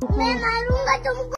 妈妈如果中国